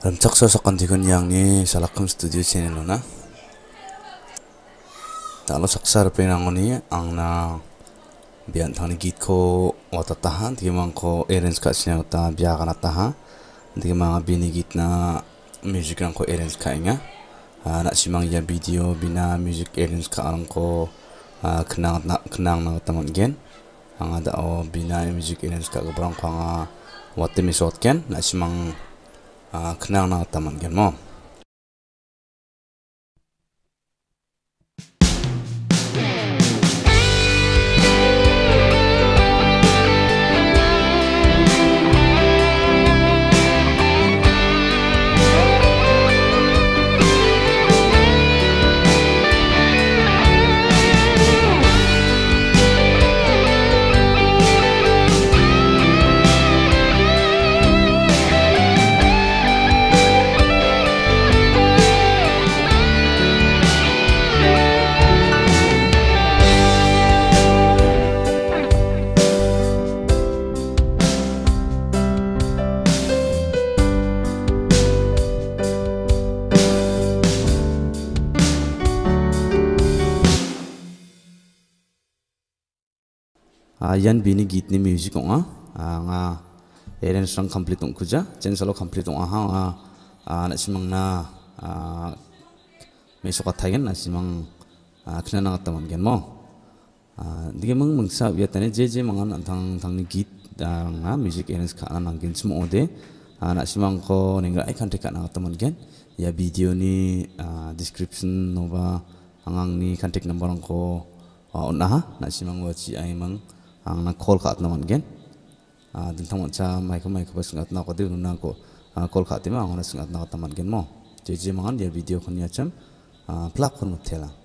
dan cakso sakan tikun yang ni salakam studio channel na. Talo saksar penangon ni ang na biar thani git ko wata tahan tiki mang ko erens ka sinya ta biya kana taha. Di mang bini na music nang ko erens ka inga. Ah, nak simang ya video bina music erens ka ang ko ah, kenang nak kenang nang tamon gen. Ang ada o bina music erens ka ko barang ko nga misot ken nak simang kenang na taman gen mo yan bini git ni music onga nga eren sang complete ong kuja chen salo complete ong ha nga na simang na me so katayen na simang kina na taman gen mo dige mang mangsa biatane je je mangan thang thang ni git nga music eren ska na gen smo ode na simang ko ninga ai kan na taman gen ya video ni description nova angang ni contact number ko on na na simang wachi ai mang ang na call kat naman gen. Ah din tang cha mai ko mai ko bas ngat na ko de na ko call kat ma ang na singat na taman gen mo. Je je mangan dia video kon ya cham plak kon mutela